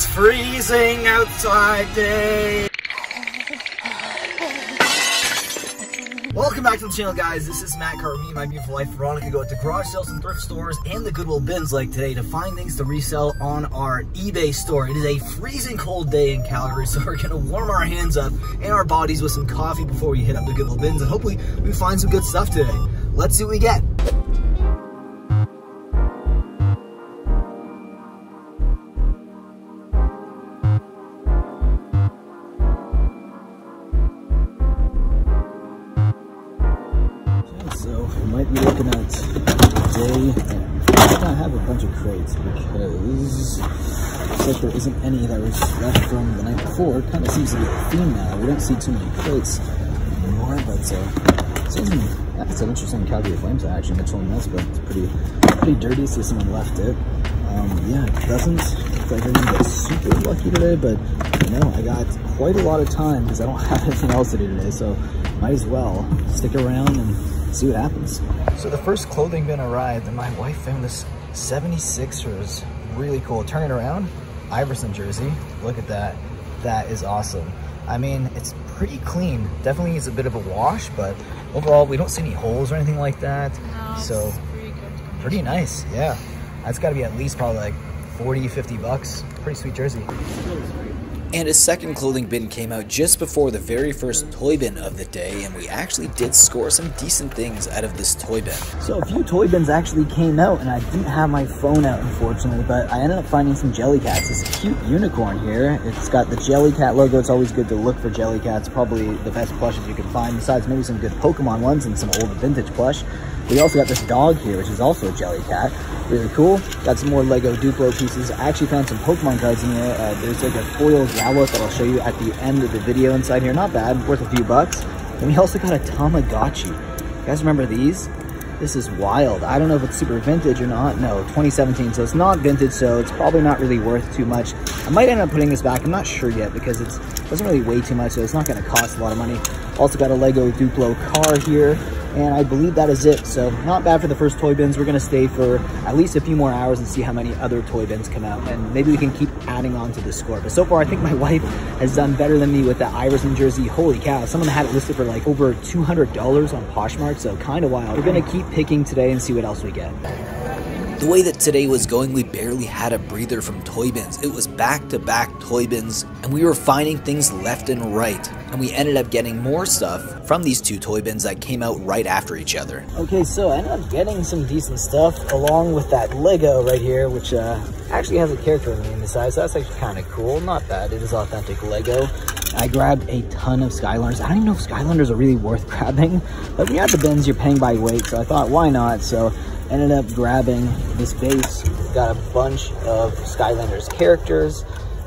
It's freezing outside day. Welcome back to the channel, guys. This is Matt Carter, me my beautiful wife Veronica go to garage sales and thrift stores and the Goodwill bins like today to find things to resell on our eBay store. It is a freezing cold day in Calgary, so we're gonna warm our hands up and our bodies with some coffee before we hit up the Goodwill bins, and hopefully we find some good stuff today. Let's see what we get. Looking at day. I have a bunch of crates because looks like there isn't any that was left from the night before. It kind of seems to be a theme now. We don't see too many crates anymore, but uh, seems that's an interesting Calgary Flames actually. Mitchell Ness, but it's pretty pretty dirty. so someone left it. Um, yeah, it doesn't I'm gonna get super lucky today, but you know I got quite a lot of time because I don't have anything else to do today, so might as well stick around and see what happens. So the first clothing bin arrived and my wife found this 76ers. Really cool. Turn it around. Iverson jersey. Look at that. That is awesome. I mean, it's pretty clean. Definitely needs a bit of a wash, but overall, we don't see any holes or anything like that. No, so pretty good. pretty nice. Yeah. That's got to be at least probably like 40, 50 bucks. Pretty sweet jersey. And a second clothing bin came out just before the very first toy bin of the day, and we actually did score some decent things out of this toy bin. So a few toy bins actually came out, and I didn't have my phone out, unfortunately, but I ended up finding some Jellycats. This cute unicorn here. It's got the Jellycat logo. It's always good to look for Jellycats. Probably the best plushes you can find, besides maybe some good Pokemon ones and some old vintage plush. We also got this dog here, which is also a Jellycat. Really cool. Got some more Lego Duplo pieces. I actually found some Pokemon cards in here. Uh, there's like a foil Growlithe that I'll show you at the end of the video inside here. Not bad, worth a few bucks. And we also got a Tamagotchi. You guys remember these? This is wild. I don't know if it's super vintage or not. No, 2017, so it's not vintage, so it's probably not really worth too much. I might end up putting this back. I'm not sure yet because it's, it doesn't really weigh too much, so it's not going to cost a lot of money. Also got a Lego Duplo car here, and I believe that is it. So not bad for the first toy bins. We're to stay for at least a few more hours and see how many other toy bins come out, and maybe we can keep adding on to the score. But so far, I think my wife has done better than me with that Iverson jersey. Holy cow, someone had it listed for like over $200 on Poshmark, so kind of wild. We're to keep picking today and see what else we get. The way that today was going, we barely had a breather from toy bins. It was back to back toy bins, and we were finding things left and right. And we ended up getting more stuff from these two toy bins that came out right after each other. Okay, so I ended up getting some decent stuff along with that Lego right here, which uh, actually has a character the inside, so that's actually kind of cool. Not bad, it is authentic Lego. I grabbed a ton of Skylanders. I don't even know if Skylanders are really worth grabbing, but when you have the bins, you're paying by weight, so I thought, why not? So ended up grabbing this base, got a bunch of Skylanders characters,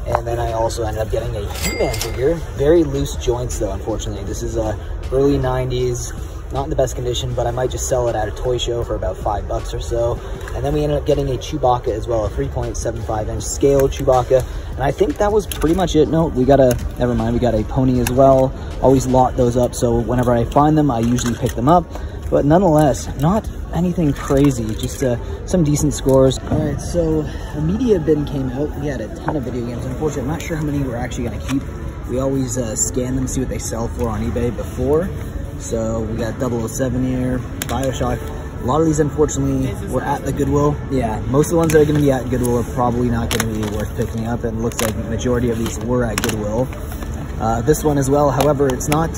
and then I also ended up getting a He-Man figure. Very loose joints though, unfortunately. This is a early 90s, not in the best condition, but I might just sell it at a toy show for about five bucks or so. And then we ended up getting a Chewbacca as well, a 3.75 inch scale Chewbacca. And I think that was pretty much it. No, we got a, never mind, we got a pony as well. Always lot those up, so whenever I find them, I usually pick them up. But nonetheless, not anything crazy, just uh, some decent scores. All right, so a media bin came out. We had a ton of video games. Unfortunately, I'm not sure how many we're actually gonna keep. We always uh, scan them, see what they sell for on eBay before. So we got 007 here, Bioshock. A lot of these, unfortunately, were at the Goodwill. Yeah, most of the ones that are gonna be at Goodwill are probably not gonna be worth picking up. And it looks like the majority of these were at Goodwill. Uh, this one as well, however, it's not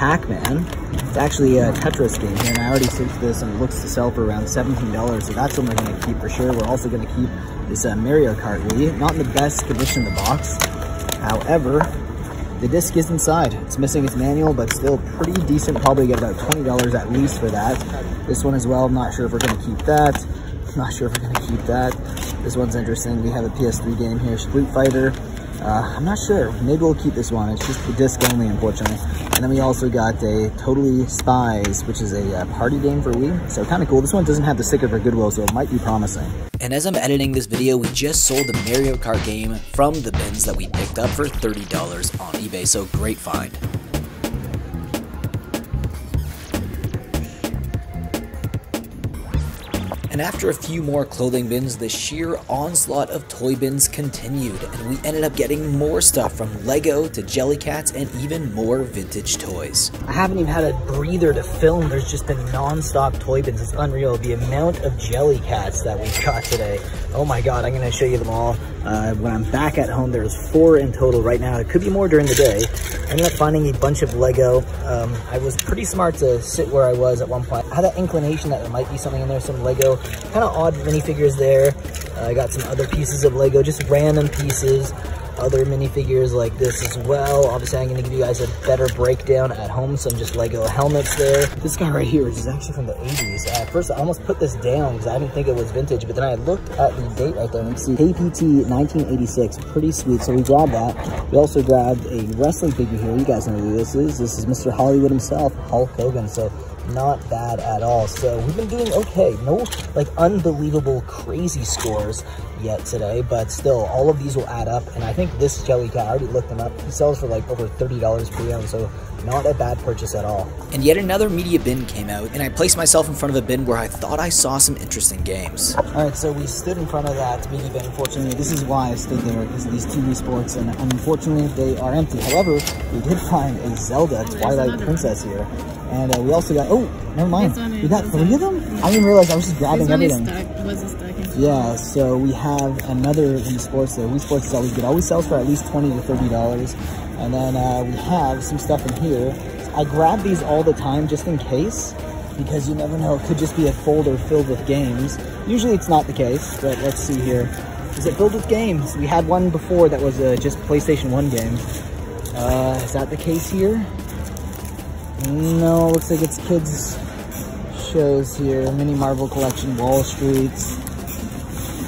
Pac-Man. It's actually a Tetris game here, and I already searched this, and it looks to sell for around $17, so that's one we're going to keep for sure. We're also going to keep this uh, Mario Kart Wii. Not in the best condition in the box. However, the disc is inside. It's missing its manual, but still pretty decent. Probably get about $20 at least for that. This one as well, I'm not sure if we're going to keep that. I'm not sure if we're going to keep that. This one's interesting. We have a PS3 game here, Street Fighter. Uh, I'm not sure. Maybe we'll keep this one. It's just the disc only, unfortunately. And then we also got a Totally Spies, which is a uh, party game for Wii. So kind of cool. This one doesn't have the sticker for Goodwill, so it might be promising. And as I'm editing this video, we just sold the Mario Kart game from the bins that we picked up for $30 on eBay, so great find. And after a few more clothing bins, the sheer onslaught of toy bins continued, and we ended up getting more stuff from Lego to Jellycats and even more vintage toys. I haven't even had a breather to film. There's just been non-stop toy bins. It's unreal. The amount of Jellycats that we got today. Oh my God, I'm gonna show you them all. Uh, when I'm back at home, there's four in total right now. It could be more during the day. I ended up finding a bunch of Lego. Um, I was pretty smart to sit where I was at one point. I had that inclination that there might be something in there, some Lego. Kind of odd minifigures there. Uh, I got some other pieces of Lego, just random pieces other minifigures like this as well. Obviously, I'm to give you guys a better breakdown at home. Some just Lego helmets there. This guy right here is actually from the 80s. At first, I almost put this down because I didn't think it was vintage, but then I looked at the date right there and see KPT 1986. Pretty sweet. So we grabbed that. We also grabbed a wrestling figure here. You guys know who this is. This is Mr. Hollywood himself, Hulk Hogan. So not bad at all. So we've been doing okay. No like unbelievable crazy scores yet today, but still all of these will add up. And I think this Jellycat, I already looked him up. He sells for like over $30 per ounce. So not a bad purchase at all. And yet another media bin came out, and I placed myself in front of a bin where I thought I saw some interesting games. All right, so we stood in front of that media bin. Unfortunately, this is why I stood there, because of these TV sports, and unfortunately, they are empty. However, we did find a Zelda Twilight Princess here. And uh, we also got, oh, never mind. We got three of them? I didn't realize I was just grabbing everything. Yeah, so we have another Wii Sports there. Wii Sports is always good. Always sells for at least 20 to $30. And then uh, we have some stuff in here. I grab these all the time just in case because you never know. It could just be a folder filled with games. Usually it's not the case, but let's see here. Is it filled with games? We had one before that was uh, just PlayStation 1 game. Uh, is that the case here? No, looks like it's kids shows here. Mini Marvel Collection, Wall Street.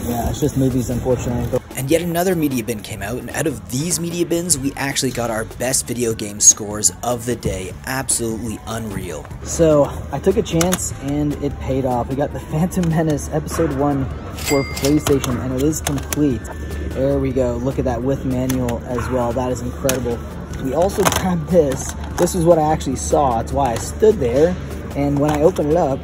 Yeah, it's just movies, unfortunately. And yet another media bin came out, and out of these media bins, we actually got our best video game scores of the day. Absolutely unreal. So, I took a chance, and it paid off. We got the Phantom Menace Episode 1 for PlayStation, and it is complete. There we go. Look at that with manual as well. That is incredible. We also grabbed this. This is what I actually saw. It's why I stood there. And when I opened it up,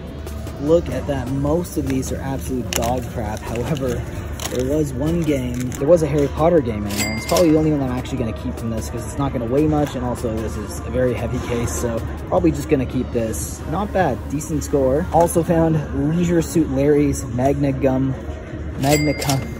look at that. Most of these are absolute dog crap. However, there was one game, there was a Harry Potter game in there, it's probably the only one I'm actually going to keep from this because it's not going to weigh much, and also this is a very heavy case, so probably just going to keep this. Not bad, decent score. Also found Leisure Suit Larry's Magna Gum, Magna Cum.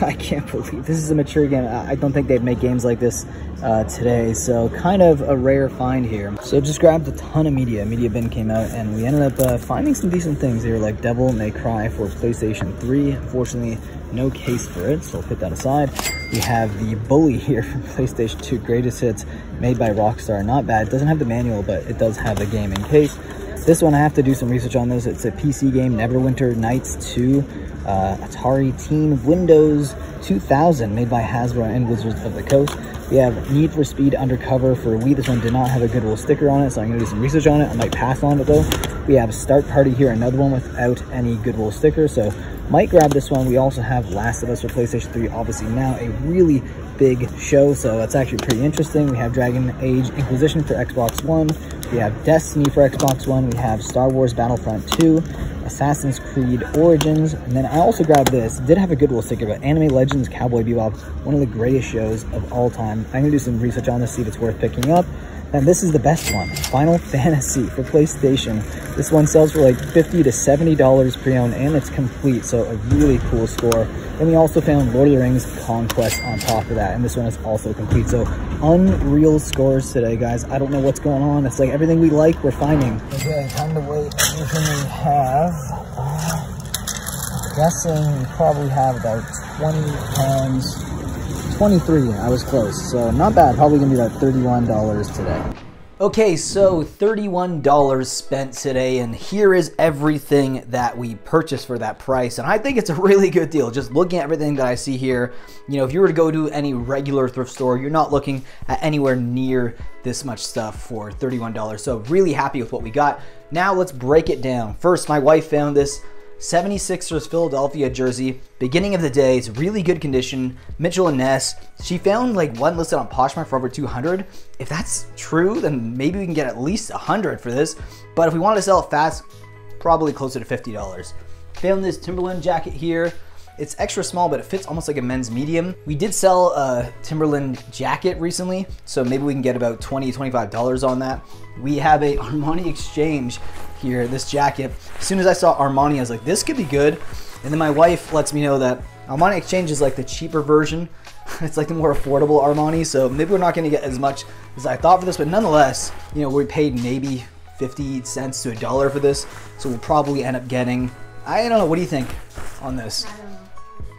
I can't believe this is a mature game. I don't think they'd make games like this uh, today. So kind of a rare find here. So just grabbed a ton of media. Media bin came out and we ended up uh, finding some decent things here like Devil May Cry for PlayStation 3. Unfortunately, no case for it, so I'll put that aside. We have the Bully here from PlayStation 2 Greatest Hits made by Rockstar. Not bad. It doesn't have the manual, but it does have the game in case. This one, I have to do some research on this. It's a PC game, Neverwinter Nights 2, uh, Atari Teen Windows 2000, made by Hasbro and Wizards of the Coast. We have Need for Speed Undercover for Wii. This one did not have a good Goodwill sticker on it, so I'm going to do some research on it. I might pass on it though. We have Start Party here, another one without any Goodwill sticker, so might grab this one. We also have Last of Us for PlayStation 3, obviously now a really big show, so that's actually pretty interesting. We have Dragon Age Inquisition for Xbox One. We have Destiny for Xbox One. We have Star Wars Battlefront 2, Assassin's Creed Origins, and then I also grabbed this. Did have a Goodwill sticker, but Anime Legends Cowboy Bebop, one of the greatest shows of all time. I'm gonna do some research on this, see if it's worth picking up. And this is the best one, Final Fantasy for PlayStation. This one sells for like 50 to $70 pre-owned and it's complete, so a really cool score. And we also found Lord of the Rings Conquest on top of that, and this one is also complete. So unreal scores today, guys. I don't know what's going on. It's like everything we like, we're finding. Okay, time to wait everything we have. Uh, I'm guessing we probably have about 20 pounds 23, I was close. So not bad, probably gonna be about $31 today. Okay, so $31 spent today, and here is everything that we purchased for that price. And I think it's a really good deal. Just looking at everything that I see here, you know, if you were to go to any regular thrift store, you're not looking at anywhere near this much stuff for $31. So really happy with what we got. Now let's break it down. First, my wife found this 76ers Philadelphia jersey, beginning of the day. It's really good condition. Mitchell and Ness. She found like one listed on Poshmark for over 200. If that's true, then maybe we can get at least 100 for this. But if we want to sell it fast, probably closer to $50. Found this Timberland jacket here. It's extra small, but it fits almost like a men's medium. We did sell a Timberland jacket recently, so maybe we can get about $20, $25 on that. We have a Armani Exchange here, this jacket. As soon as I saw Armani, I was like, this could be good. And then my wife lets me know that Armani Exchange is like the cheaper version. It's like the more affordable Armani, so maybe we're not gonna get as much as I thought for this, but nonetheless, you know, we paid maybe 50 cents to a dollar for this, so we'll probably end up getting, I don't know, what do you think on this? I don't know.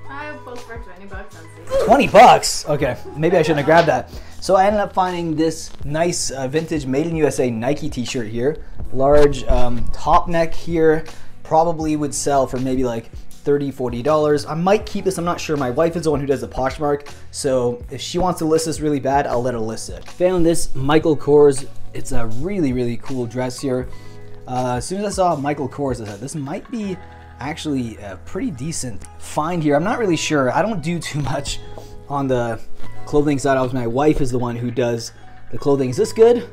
I both for 20 bucks on 20 bucks. Okay, maybe I shouldn't have grabbed that. So I ended up finding this nice uh, vintage made in USA Nike t-shirt here. Large um, top neck here. Probably would sell for maybe like 30 $40. I might keep this, I'm not sure. My wife is the one who does the Poshmark, so if she wants to list this really bad, I'll let her list it. Found this Michael Kors. It's a really, really cool dress here. Uh, as soon as I saw Michael Kors, I said, this might be actually a pretty decent find here. I'm not really sure. I don't do too much on the clothing side. I was my wife is the one who does the clothing. Is this good?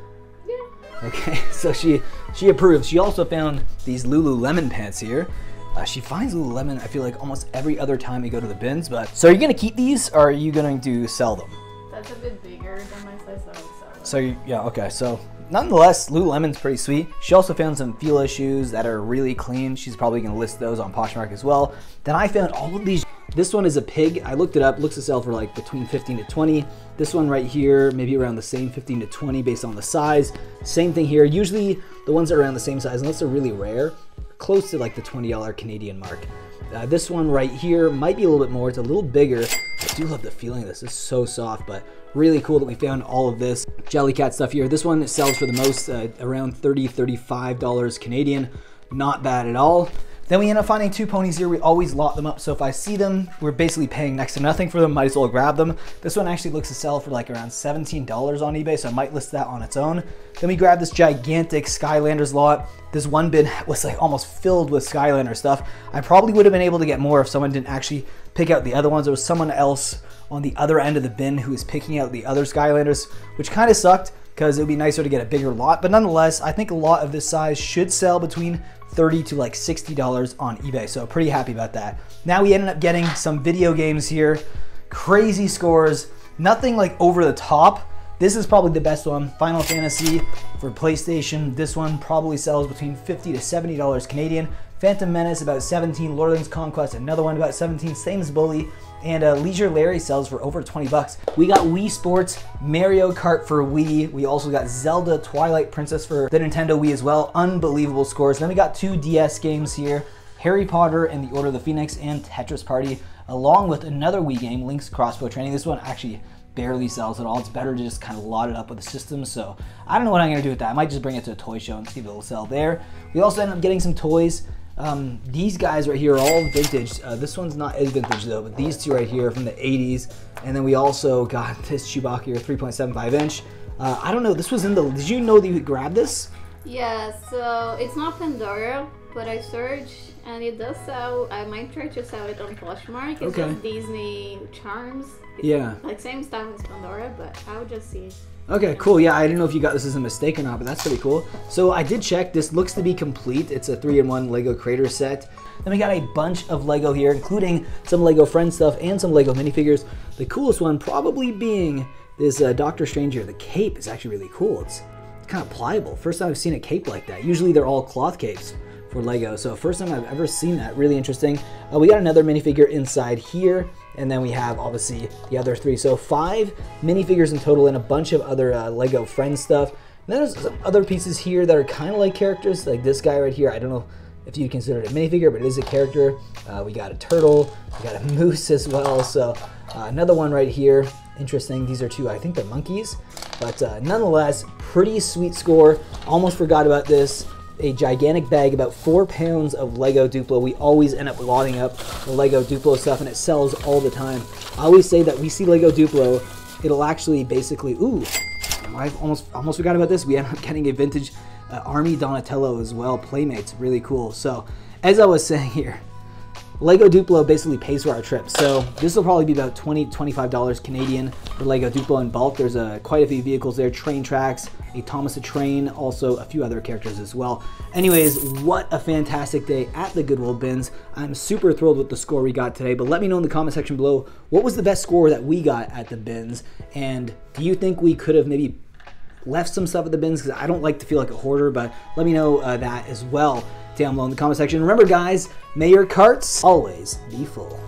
Yeah. Okay, so she she approves. She also found these Lululemon pants here. Uh, she finds Lululemon, I feel like almost every other time we go to the bins. But so are you gonna keep these, or are you going to sell them? That's a bit bigger than my size, so I would sell. So yeah, okay. So nonetheless, Lululemon's pretty sweet. She also found some Fila shoes that are really clean. She's probably gonna list those on Poshmark as well. Then I found all of these. This one is a pig. I looked it up. Looks to sell for like between 15 to 20. This one right here, maybe around the same 15 to 20 based on the size. Same thing here. Usually the ones that are around the same size, unless they're really rare, close to like the $20 Canadian mark. Uh, this one right here might be a little bit more. It's a little bigger. I do love the feeling of this. It's so soft, but really cool that we found all of this Jellycat stuff here. This one sells for the most uh, around 30 $35 Canadian. Not bad at all. Then we end up finding two ponies here. We always lot them up. So if I see them, we're basically paying next to nothing for them. Might as well grab them. This one actually looks to sell for like around $17 on eBay. So I might list that on its own. Then we grab this gigantic Skylanders lot. This one bin was like almost filled with Skylander stuff. I probably would have been able to get more if someone didn't actually pick out the other ones. There was someone else on the other end of the bin who was picking out the other Skylanders, which kind of sucked because it would be nicer to get a bigger lot. But nonetheless, I think a lot of this size should sell between 30 to like $60 on eBay. So pretty happy about that. Now we ended up getting some video games here. Crazy scores, nothing like over the top. This is probably the best one. Final Fantasy for PlayStation. This one probably sells between 50 to $70 Canadian. Phantom Menace about 17. Lord of the Rings Conquest another one about 17. Same as Bully. And uh, Leisure Larry sells for over 20 bucks. We got Wii Sports, Mario Kart for Wii. We also got Zelda Twilight Princess for the Nintendo Wii as well. Unbelievable scores. Then we got two DS games here. Harry Potter and the Order of the Phoenix and Tetris Party, along with another Wii game, Link's Crossbow Training. This one actually barely sells at all. It's better to just kind of lot it up with the system. So I don't know what I'm gonna do with that. I might just bring it to a toy show and see if it'll sell there. We also end up getting some toys. Um, these guys right here are all vintage. Uh, this one's not as vintage though, but these two right here are from the 80s. And then we also got this Chewbacca here, 3.75 inch. Uh, I don't know, this was in the, did you know that you could grab this? Yeah, so it's not Pandora, but I searched and it does sell. I might try to sell it on Poshmark. It's Okay. just Disney Charms. It's Yeah. Like same style as Pandora, but I'll just see. Okay, cool. Yeah, I didn't know if you got this as a mistake or not, but that's pretty cool. So I did check. This looks to be complete. It's a three-in-one Lego Creator set. Then we got a bunch of Lego here, including some Lego Friends stuff and some Lego minifigures. The coolest one probably being this uh, Doctor Strange here. The cape is actually really cool. It's, it's kind of pliable. First time I've seen a cape like that. Usually they're all cloth capes for Lego. So first time I've ever seen that. Really interesting. Uh, we got another minifigure inside here. And then we have obviously the other three. So five minifigures in total and a bunch of other uh, Lego Friends stuff. And then there's some other pieces here that are kind of like characters, like this guy right here. I don't know if you'd consider it a minifigure, but it is a character. Uh, we got a turtle, we got a moose as well. So uh, another one right here. Interesting. These are two, I think they're monkeys. But uh, nonetheless, pretty sweet score. Almost forgot about this a gigantic bag, about four pounds of Lego Duplo. We always end up lotting up the Lego Duplo stuff, and it sells all the time. I always say that we see Lego Duplo, it'll actually basically, ooh, I've almost almost forgot about this. We end up getting a vintage uh, Army Donatello as well, Playmates, really cool. So, as I was saying here, Lego Duplo basically pays for our trip. So this will probably be about 20 $25 Canadian for Lego Duplo in bulk. There's a, quite a few vehicles there, train tracks, a Thomas Train, also a few other characters as well. Anyways, what a fantastic day at the Goodwill bins. I'm super thrilled with the score we got today, but let me know in the comment section below what was the best score that we got at the bins, and do you think we could have maybe left some stuff at the bins because I don't like to feel like a hoarder, but let me know uh, that as well down below in the comment section. Remember, guys, may your carts always be full.